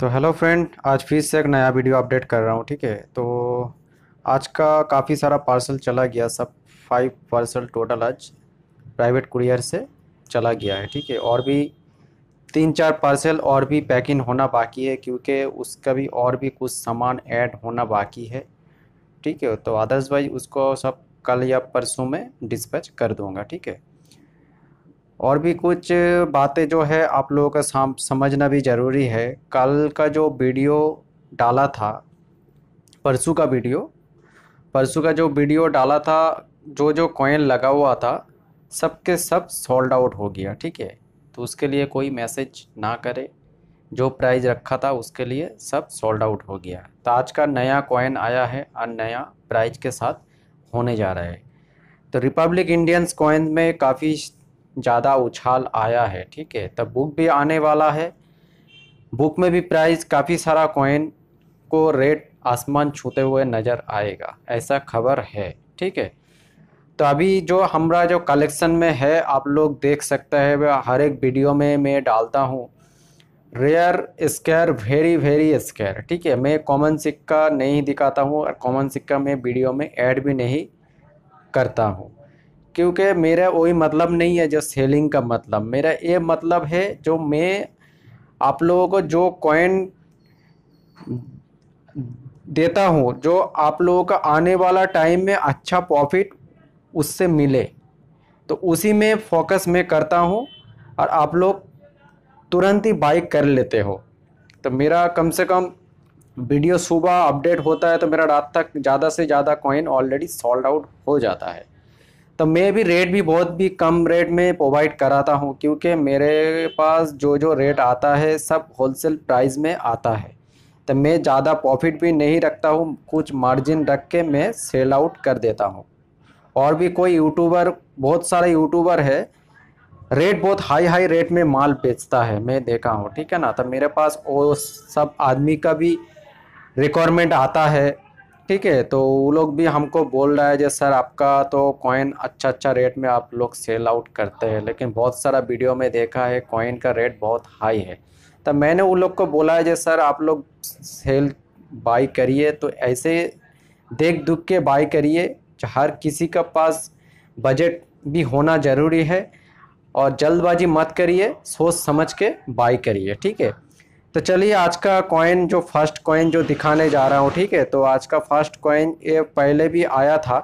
तो hello friend आज फिर से एक नया वीडियो अपडेट कर रहा हूँ, ठीक है? तो आज का काफ़ी सारा पार्सल चला गया, सब फाइव पार्सल टोटल आज प्राइवेट कुरियर से चला गया है, ठीक है? और भी तीन चार पार्सल और भी पैकिंग होना बाकी है, क्योंकि उसका भी और भी कुछ सामान ऐड होना बाकी है, ठीक है? तो अदर्स वाइज उसको सब कल या परसों में डिस्पैच कर दूँगा, ठीक है? और भी कुछ बातें जो है आप लोगों का साम, समझना भी ज़रूरी है। कल का जो वीडियो डाला था, परसों का वीडियो, परसों का जो वीडियो डाला था, जो जो कॉइन लगा हुआ था, सब के सब सोल्ड आउट हो गया, ठीक है? तो उसके लिए कोई मैसेज ना करे। जो प्राइस रखा था, उसके लिए सब सोल्ड आउट हो गया। तो आज का नया कॉइन आया है और नया प्राइज के साथ होने जा रहा है। तो रिपब्लिक इंडियंस कॉइन में काफ़ी ज़्यादा उछाल आया है, ठीक है? तब बुक भी आने वाला है। बुक में भी प्राइस काफ़ी सारा कॉइन को रेट आसमान छूते हुए नज़र आएगा, ऐसा खबर है, ठीक है? तो अभी जो हमारा जो कलेक्शन में है, आप लोग देख सकते हैं हर एक वीडियो में मैं डालता हूँ। Rare scarce very very scarce ठीक है? मैं कॉमन सिक्का नहीं दिखाता हूँ और कॉमन सिक्का मैं वीडियो में ऐड भी नहीं करता हूँ। क्योंकि मेरा वही मतलब नहीं है जो सेलिंग का मतलब। मेरा ये मतलब है जो मैं आप लोगों को जो कॉइन देता हूँ, जो आप लोगों का आने वाला टाइम में अच्छा प्रॉफिट उससे मिले। तो उसी में फोकस मैं करता हूँ और आप लोग तुरंत ही बाइक कर लेते हो। तो मेरा कम से कम वीडियो सुबह अपडेट होता है तो मेरा रात तक ज़्यादा से ज़्यादा कॉइन ऑलरेडी सॉल्ड आउट हो जाता है। तो मैं भी रेट भी बहुत भी कम रेट में प्रोवाइड कराता हूँ, क्योंकि मेरे पास जो जो रेट आता है, सब होलसेल प्राइस में आता है। तो मैं ज़्यादा प्रॉफिट भी नहीं रखता हूँ, कुछ मार्जिन रख के मैं सेल आउट कर देता हूँ। और भी कोई यूट्यूबर बहुत सारे यूट्यूबर है रेट बहुत हाई हाई रेट में माल बेचता है, मैं देखा हूँ, ठीक है ना? तो मेरे पास वो सब आदमी का भी रिक्वायरमेंट आता है ठीक है तो वो लोग भी हमको बोल रहा है जो सर आपका तो कॉइन अच्छा अच्छा रेट में आप लोग सेल आउट करते हैं, लेकिन बहुत सारा वीडियो में देखा है कॉइन का रेट बहुत हाई है। तो मैंने उन लोग को बोला है जो सर आप लोग सेल बाई करिए। तो ऐसे देख दुख के बाई करिए, हर किसी का पास बजट भी होना ज़रूरी है, और जल्दबाजी मत करिए सोच समझ के बाई करिए, ठीक है? तो चलिए आज का कॉइन जो फ़र्स्ट कॉइन जो दिखाने जा रहा हूँ, ठीक है? तो आज का फ़र्स्ट कॉइन ये पहले भी आया था।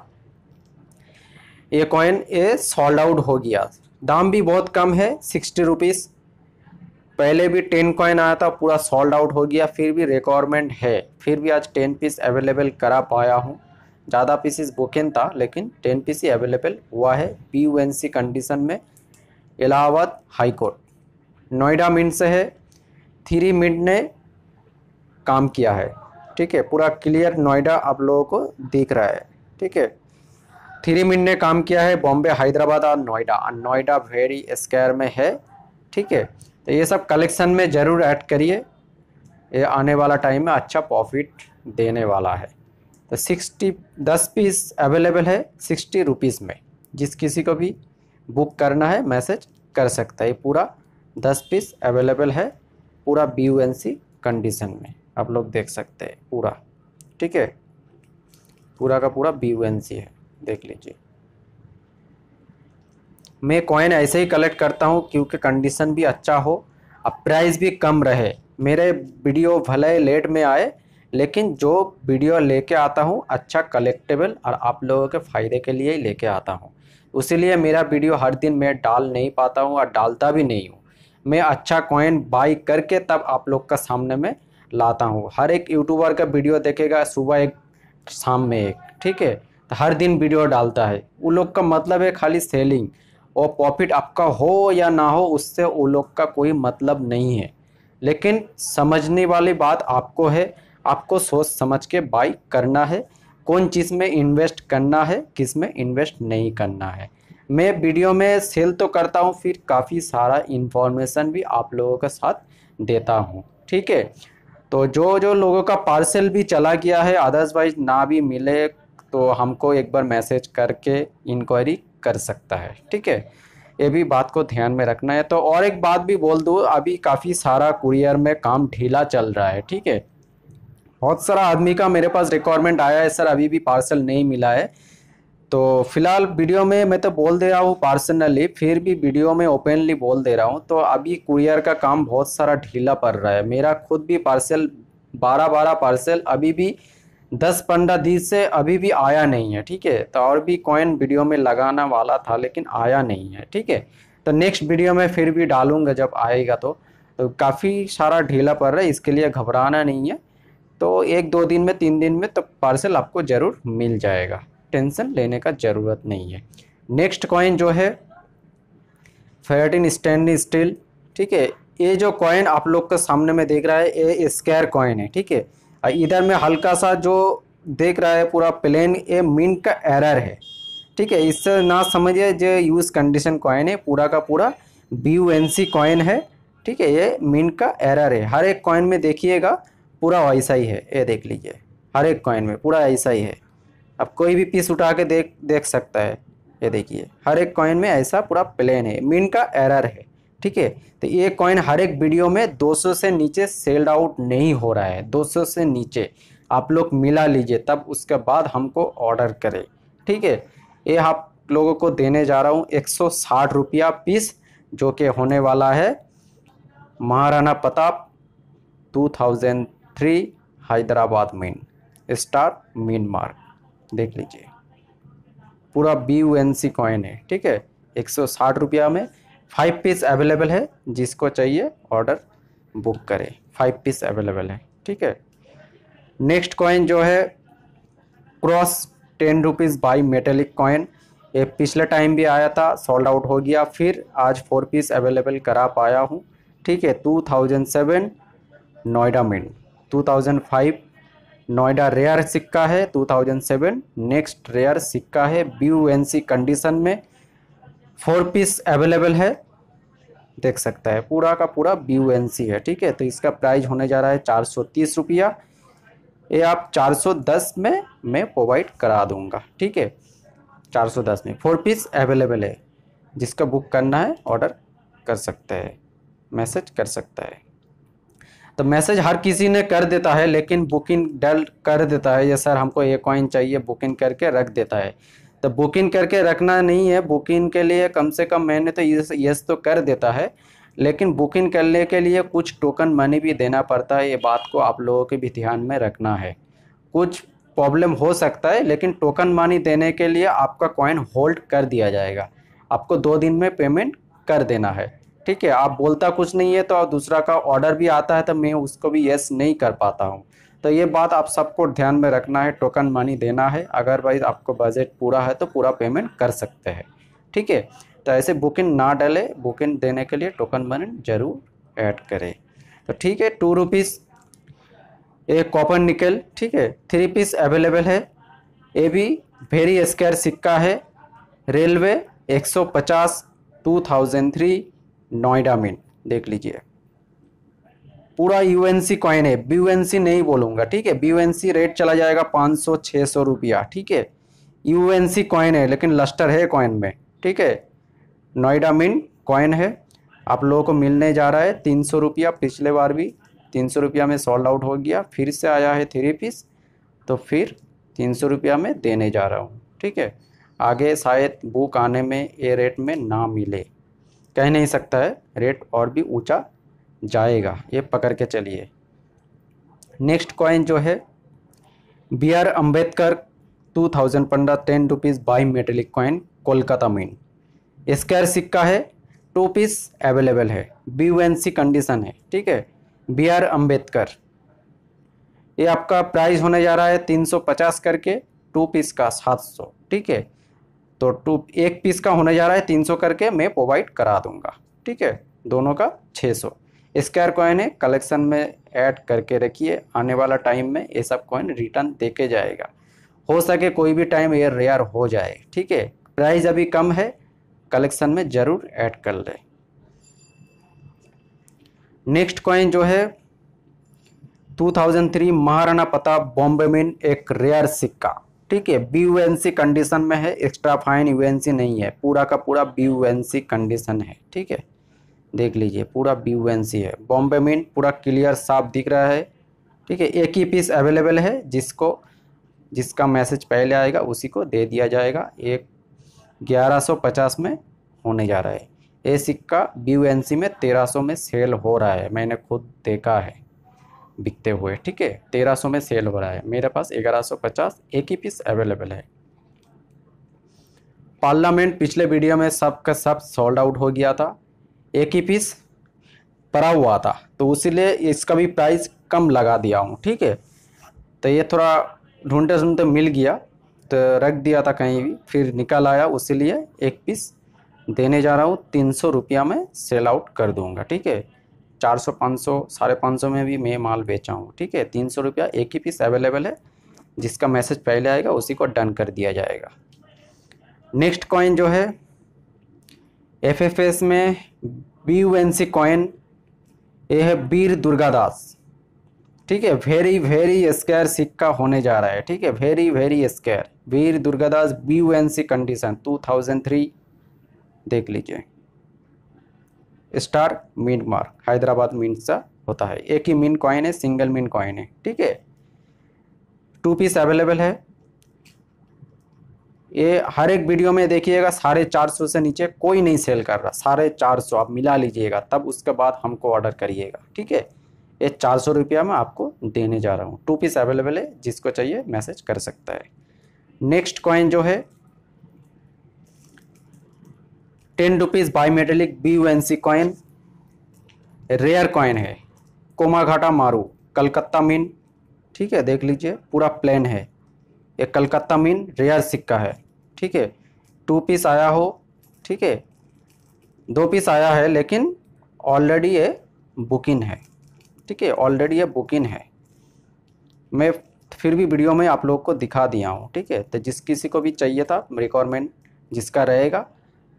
ये कॉइन ये सॉल्ड आउट हो गया। दाम भी बहुत कम है सिक्सटी रुपीज़ पहले भी टेन कॉइन आया था, पूरा सॉल्ड आउट हो गया, फिर भी रिक्वायरमेंट है। फिर भी आज टेन पीस अवेलेबल करा पाया हूँ। ज़्यादा पीसेस बुकिंग था, लेकिन टेन पीस ही अवेलेबल हुआ है पीयूएनसी कंडीशन में, Allahabad high court. Noida mint से है थ्री मिनट ने काम किया है। ठीक है, पूरा क्लियर नोएडा आप लोगों को दिख रहा है। ठीक है, थ्री मिनट ने काम किया है बॉम्बे, हैदराबाद और नोएडा। और नोएडा वेरी स्क्वायर में है। ठीक है तो ये सब कलेक्शन में ज़रूर ऐड करिए। ये आने वाला टाइम में अच्छा प्रॉफिट देने वाला है। तो सिक्सटी दस पीस अवेलेबल है सिक्सटी रुपीज़ में। जिस किसी को भी बुक करना है मैसेज कर सकता है। पूरा दस पीस अवेलेबल है। पूरा B U N C condition में। आप लोग देख सकते हैं पूरा। ठीक है? पूरा का पूरा बी यू एन सी है। देख लीजिए। मैं कॉइन ऐसे ही कलेक्ट करता हूँ क्योंकि कंडीशन भी अच्छा हो, अब प्राइस भी कम रहे। मेरे वीडियो भले ही लेट में आए, लेकिन जो वीडियो लेके आता हूँ अच्छा कलेक्टेबल और आप लोगों के फ़ायदे के लिए ही लेके आता हूँ। इसीलिए मेरा वीडियो हर दिन मैं डाल नहीं पाता हूँ और डालता भी नहीं हूँ। मैं अच्छा कॉइन बाई करके तब आप लोग का सामने में लाता हूँ। हर एक यूट्यूबर का वीडियो देखेगा, सुबह एक, शाम में एक, ठीक है? तो हर दिन वीडियो डालता है। वो लोग का मतलब है खाली सेलिंग और प्रॉफिट आपका हो या ना हो, उससे वो लोग का कोई मतलब नहीं है। लेकिन समझने वाली बात आपको है। आपको सोच समझ के बाई करना है। कौन चीज़ में इन्वेस्ट करना है, किसमें इन्वेस्ट नहीं करना है। मैं वीडियो में सेल तो करता हूँ, फिर काफ़ी सारा इन्फॉर्मेशन भी आप लोगों के साथ देता हूँ, ठीक है? तो जो जो लोगों का पार्सल भी चला गया है अदरवाइज़ ना भी मिले तो हमको एक बार मैसेज करके इंक्वायरी कर सकता है, ठीक है? ये भी बात को ध्यान में रखना है। तो और एक बात भी बोल दूँ, अभी काफ़ी सारा कुरियर में काम ढीला चल रहा है, ठीक है? बहुत सारा आदमी का मेरे पास रिक्वायरमेंट आया है, सर, अभी भी पार्सल नहीं मिला है। तो फ़िलहाल वीडियो में मैं तो बोल दे रहा हूँ पर्सनली फिर भी वीडियो में ओपनली बोल दे रहा हूँ। तो अभी कुरियर का काम बहुत सारा ढीला पड़ रहा है। मेरा खुद भी पार्सल बारह बारह पार्सल अभी भी दस पंद्रह दिन से अभी भी आया नहीं है, ठीक है? तो और भी कॉइन वीडियो में लगाना वाला था, लेकिन आया नहीं है, ठीक है? तो नेक्स्ट वीडियो में फिर भी डालूँगा जब आएगा तो। तो काफ़ी सारा ढीला पड़ रहा है, इसके लिए घबराना नहीं है। तो एक दो दिन में, तीन दिन में तो पार्सल आपको ज़रूर मिल जाएगा। टेंशन लेने का ज़रूरत नहीं है। नेक्स्ट कॉइन जो है फेरेटिन स्टैंड स्टील ठीक है? ये जो कॉइन आप लोग के सामने में देख रहा है, ये स्क्वायर कॉइन है, ठीक है? इधर में हल्का सा जो देख रहा है, पूरा प्लेन ये मिन का एरर है, ठीक है? इससे ना समझिए जो यूज़ कंडीशन कॉइन है, पूरा का पूरा B U N C coin है, ठीक है? ये मिन का एरर है। हर एक कॉइन में देखिएगा, पूरा वैसा ही है। ये देख लीजिए, हर एक कॉइन में पूरा ऐसा ही है। अब कोई भी पीस उठा के देख देख सकता है। ये देखिए, हर एक कॉइन में ऐसा पूरा प्लेन है। मिन का एरर है, ठीक है? तो ये कॉइन हर एक वीडियो में 200 से नीचे सेल्ड आउट नहीं हो रहा है। 200 से नीचे। आप लोग मिला लीजिए, तब उसके बाद हमको ऑर्डर करें, ठीक है? ये आप लोगों को देने जा रहा हूँ एक सौ साठ रुपया पीस जो कि होने वाला है महाराणा प्रताप 2003 हैदराबाद मेन स्टार मीन मार्क देख लीजिए। पूरा B U N C coin है, ठीक है? एक सौ साठ रुपया में फाइव पीस अवेलेबल है, जिसको चाहिए ऑर्डर बुक करें। फाइव पीस अवेलेबल है, ठीक है? नेक्स्ट कॉइन जो है cross ten rupees bimetallic coin ये पिछले टाइम भी आया था सोल्ड आउट हो गया। फिर आज फोर पीस अवेलेबल करा पाया हूँ, ठीक है? To thousand seven Noida mint two thousand five Noida rare सिक्का है 2007 नेक्स्ट रेयर सिक्का है बी कंडीशन में फोर पीस अवेलेबल है। देख सकता है, पूरा का पूरा बी है, ठीक है? तो इसका प्राइस होने जा रहा है चार सौ तीस रुपया। ये आप चार सौ दस में मैं प्रोवाइड करा दूँगा, ठीक है? चार सौ दस में फोर पीस अवेलेबल है, जिसका बुक करना है ऑर्डर कर सकता है मैसेज कर सकता है। तो मैसेज हर किसी ने कर देता है, लेकिन बुकिंग डल कर देता है। ये सर हमको ये कॉइन चाहिए, बुकिंग करके रख देता है। तो बुकिंग करके रखना नहीं है। बुकिंग के लिए कम से कम मैंने तो यस यस तो कर देता है, लेकिन बुकिंग करने के लिए कुछ टोकन मनी भी देना पड़ता है। ये बात को आप लोगों के भी ध्यान में रखना है। कुछ प्रॉब्लम हो सकता है, लेकिन टोकन मनी देने के लिए आपका कॉइन होल्ड कर दिया जाएगा। आपको दो दिन में पेमेंट कर देना है। ठीक है, आप बोलता कुछ नहीं है तो दूसरा का ऑर्डर भी आता है तो मैं उसको भी यस नहीं कर पाता हूँ। तो ये बात आप सबको ध्यान में रखना है टोकन मनी देना है। अगर भाई आपको बजट पूरा है तो पूरा पेमेंट कर सकते हैं। ठीक है तो ऐसे बुकिंग ना डले बुकिंग देने के लिए टोकन मनी ज़रूर ऐड करें। तो ठीक है टू रुपीज़ एक कॉपर निकल ठीक है थ्री पीस अवेलेबल है। ये भी वेरी स्क्वायर सिक्का है। रेलवे 150 2003 नोएडा में, देख लीजिए। पूरा यूएनसी कॉइन है बीयूएनसी नहीं बोलूँगा, ठीक है? बीयूएनसी रेट चला जाएगा पाँच सौ छः सौ रुपया, ठीक है? यूएनसी कॉइन है, लेकिन लस्टर है कॉइन में, ठीक है? नोएडा मिन कॉइन है, आप लोगों को मिलने जा रहा है तीन सौ रुपया, पिछले बार भी तीन सौ रुपया में सोल्ड आउट हो गया, फिर से आया है थ्री पीस तो फिर तीन सौ रुपया में देने जा रहा हूँ, ठीक है? आगे शायद बुक आने में ये रेट में ना मिले। कह नहीं सकता है, रेट और भी ऊँचा जाएगा। ये पकड़ के चलिए। नेक्स्ट कॉइन जो है B R Ambedkar two thousand पंद्रह ten rupees bimetallic coin Kolkata mean square सिक्का है टू पीस अवेलेबल है। बी एन सी कंडीशन है, ठीक है? बी आर अंबेडकर ये आपका प्राइस होने जा रहा है तीन सौ पचास करके टू पीस का सात सौ, ठीक है? तो टू, एक पीस का होने जा रहा है तीन सौ करके मैं प्रोवाइड करा दूँगा। ठीक है? दोनों का छः सौ। स्क्वायर कॉइन है कलेक्शन में ऐड करके रखिए, आने वाला टाइम में ये सब कॉइन रिटर्न दे के जाएगा। हो सके कोई भी टाइम ये रेयर हो जाए। ठीक है? प्राइस अभी कम है कलेक्शन में ज़रूर ऐड कर ले। नेक्स्ट कॉइन जो है 2003 महाराणा प्रताप बॉम्बे में एक रेयर सिक्का। ठीक है B U N C condition में है extra fine U N C नहीं है, पूरा का पूरा B U N C condition है, ठीक है। देख लीजिए, पूरा बी यू एन सी है। बॉम्बे मिंट पूरा क्लियर साफ़ दिख रहा है, ठीक है। एक ही पीस अवेलेबल है, जिसको, जिसका मैसेज पहले आएगा, उसी को दे दिया जाएगा। एक ग्यारह सौ पचास में होने जा रहा है। ये सिक्का बी में तेरह सौ में सेल हो रहा है, मैंने खुद देखा है। बिकते हुए, ठीक है? तेरह सौ में सेल हो रहा है। मेरे पास ग्यारह सौ पचास, एक ही पीस अवेलेबल है। पार्लियामेंट पिछले वीडियो में सब का सब सोल्ड आउट हो गया था। एक ही पीस पड़ा हुआ था। तो उसीलिए इसका भी प्राइस कम लगा दिया हूँ, ठीक है? तो ये थोड़ा ढूंढते ढूंढते मिल गया। तो रख दिया था कहीं भी, फिर निकल आया। उसीलिए एक पीस देने जा रहा हूँ। तीन सौ रुपया में सेल आउट कर दूँगा, ठीक है? चार सौ, पाँच सौ, साढ़े पाँच सौ में भी मैं माल बेचा हूँ, ठीक है? तीन सौ रुपया एक ही पीस अवेलेबल है, जिसका मैसेज पहले आएगा, उसी को डन कर दिया जाएगा। नेक्स्ट कॉइन जो है एफ़ एफ़ एस में B U N C coin ये है वीर दुर्गादास ठीक है? वेरी वेरी स्केयर सिक्का होने जा रहा है, ठीक है? Very very scarce Veer Durgadas B U N C condition two thousand three देख लीजिए। Star mint mark, Hyderabad mint सा होता है। एक ही मिन कॉइन है सिंगल मिन कॉइन है, ठीक है? टू पीस अवेलेबल है। ये हर एक वीडियो में देखिएगा, साढ़े चार सौ से नीचे कोई नहीं सेल कर रहा। साढ़े चार सौ, आप मिला लीजिएगा, तब उसके बाद हमको ऑर्डर करिएगा, ठीक है? ये चार सौ रुपया मैं आपको देने जा रहा हूँ। टू पीस अवेलेबल है, जिसको चाहिए मैसेज कर सकता है। नेक्स्ट कॉइन जो है ten rupees bimetallic B U N C coin rare coin है। कोमाघाटा मारू, कलकत्ता मीन, ठीक है, देख लीजिए, पूरा प्लेन है। ये कलकत्ता मीन रेयर सिक्का है, ठीक है। टू पीस आया हो, ठीक है। दो पीस आया है, लेकिन ऑलरेडी ये बुकिंग है, ठीक है। ऑलरेडी ये बुकिंग है। मैं फिर भी वीडियो में आप लोग को दिखा दिया हूँ, ठीक है। तो जिस किसी को भी चाहिए था रिक्वायरमेंट जिसका रहेगा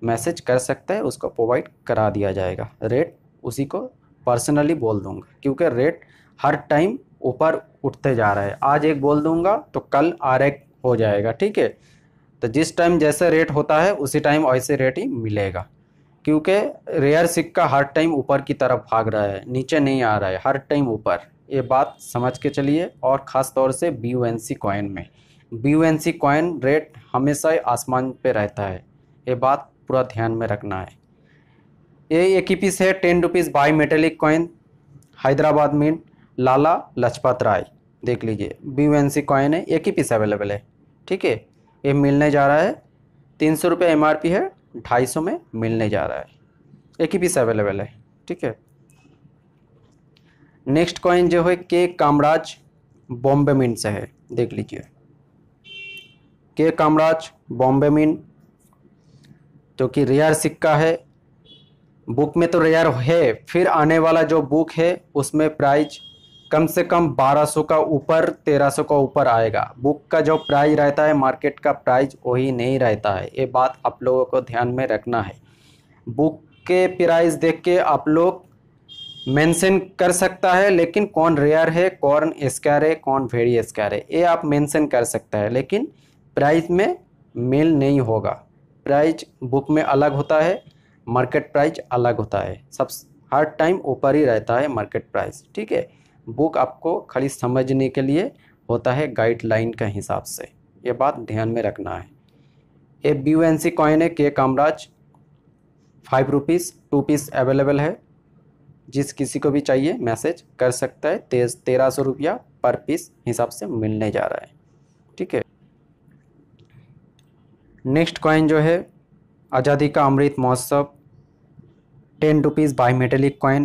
मैसेज कर सकता है, उसको प्रोवाइड करा दिया जाएगा। रेट उसी को पर्सनली बोल दूँगा, क्योंकि रेट हर टाइम ऊपर उठते जा रहा है। आज एक बोल दूँगा तो कल आर एक हो जाएगा, ठीक है? तो जिस टाइम जैसे रेट होता है, उसी टाइम वैसे रेट ही मिलेगा, क्योंकि रेयर सिक्का हर टाइम ऊपर की तरफ़ भाग रहा है, नीचे नहीं आ रहा है, हर टाइम ऊपर। ये बात समझ के चलिए, और ख़ास तौर से B U N C coin में। B U N C coin rate हमेशा आसमान पे रहता है। ये बात पूरा ध्यान में रखना है। ये एक ही पीस है, ten rupees bimetallic coin, Hyderabad mint Lala Lajpat Rai. देख लीजिए बी एन सी कॉइन है, एक ही पीस अवेलेबल है, ठीक है? ये मिलने जा रहा है, तीन सौ रुपये एम आर पी है, ढाई सौ में मिलने जा रहा है। एक ही पीस अवेलेबल है, ठीक है? नेक्स्ट कॉइन जो है, के कामराज बॉम्बे मिंट से है, देख लीजिए। के कामराज बॉम्बे मिंट जो कि रेयर सिक्का है। बुक में तो रेयर है, फिर आने वाला जो बुक है, उसमें प्राइज कम से कम 1200 का ऊपर 1300 का ऊपर आएगा। बुक का जो प्राइस रहता है, मार्केट का प्राइस वही नहीं रहता है। ये बात आप लोगों को ध्यान में रखना है। बुक के प्राइस देख के आप लोग मेंशन कर सकता है, लेकिन कौन रेयर है, कौन स्कैर है, कौन वेरी स्कैर है, ये आप मेंशन कर सकता है, लेकिन प्राइस में मेल नहीं होगा। प्राइस बुक में अलग होता है मार्केट प्राइज अलग होता है। सब, हर टाइम ऊपर ही रहता है मार्केट प्राइस ठीक है? बुक आपको खाली समझने के लिए होता है गाइडलाइन के हिसाब से। ये बात ध्यान में रखना है। A B N C coin है K Kamaraj. Five rupees two piece available है। जिस किसी को भी चाहिए मैसेज कर सकता है। तेज, तेरह सौ रुपया पर पीस हिसाब से मिलने जा रहा है, ठीक है? नेक्स्ट कॉइन जो है, Azadi ka Amrit Mahotsav ten rupees bimetallic coin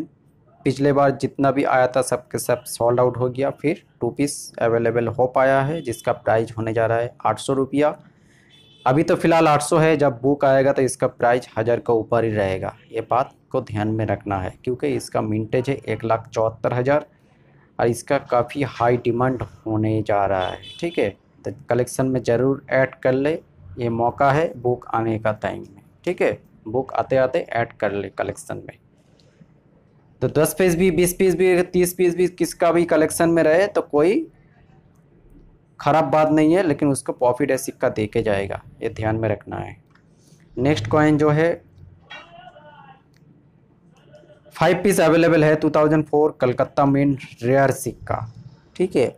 पिछले बार जितना भी आया था सब के सब सॉल्ड आउट हो गया। फिर टू पीस अवेलेबल हो पाया है, जिसका प्राइस होने जा रहा है आठ सौ रुपया। अभी तो फ़िलहाल आठ सौ है, जब बुक आएगा तो इसका प्राइस हज़ार का ऊपर ही रहेगा। ये बात को ध्यान में रखना है, क्योंकि इसका मिंटेज है, एक लाख चौहत्तर हज़ार। और इसका काफ़ी हाई डिमांड होने जा रहा है, ठीक है? तो कलेक्शन में ज़रूर ऐड कर ले। ये मौका है बुक आने का टाइम में, ठीक है? बुक आते आते ऐड कर ले कलेक्शन में। तो दस पीस भी, बीस पीस भी, तीस पीस भी किसका भी कलेक्शन में रहे तो कोई ख़राब बात नहीं है, लेकिन उसको प्रॉफिट है सिक्का दे के जाएगा। ये ध्यान में रखना है। नेक्स्ट कॉइन जो है फाइव पीस अवेलेबल है 2004 कलकत्ता मिंट रेयर सिक्का, ठीक है?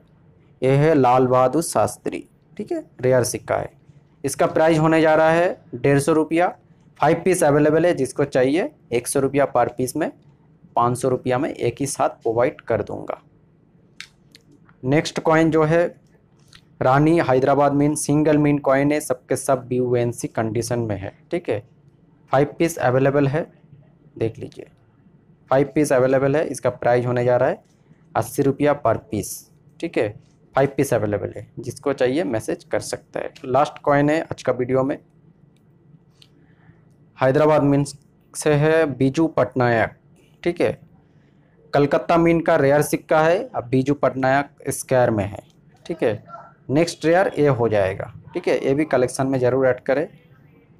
यह है लाल बहादुर शास्त्री, ठीक है? रेयर सिक्का है। इसका प्राइस होने जा रहा है डेढ़ सौ रुपया। फाइव पीस अवेलेबल है, जिसको चाहिए एक सौ रुपया पर पीस में, पाँच सौ रुपया में एक ही साथ प्रोवाइड कर दूँगा। नेक्स्ट कॉइन जो है, रानी Hyderabad mean single mean coin है, सबके सब बी एन सी कंडीशन में है, ठीक है? फाइव पीस अवेलेबल है, देख लीजिए। फाइव पीस अवेलेबल है, इसका प्राइस होने जा रहा है अस्सी रुपया पर पीस ठीक है? फाइव पीस अवेलेबल है, जिसको चाहिए मैसेज कर सकता है। लास्ट कॉइन है आज का वीडियो में। हैदराबाद मीन से है बीजू पटनायक, ठीक है? कलकत्ता मीन का रेयर सिक्का है, अब बीजू पटनायक स्क्वायर में है, ठीक है? नेक्स्ट रेयर ए हो जाएगा, ठीक है? ये भी कलेक्शन में ज़रूर ऐड करें।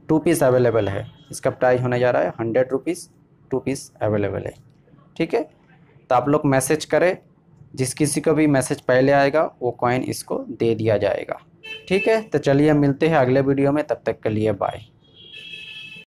टू पीस अवेलेबल है, इसका प्राइस होने जा रहा है hundred rupees two piece available है, ठीक है? तो आप लोग मैसेज करें जिस किसी को भी मैसेज पहले आएगा, वो कॉइन इसको दे दिया जाएगा। ठीक है? तो चलिए मिलते हैं अगले वीडियो में, तब तक के लिए बाय